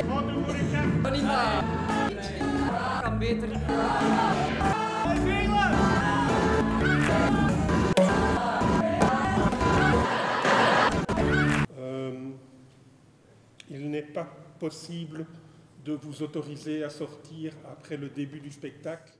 On il n'est pas possible de vous autoriser à sortir après le début du spectacle.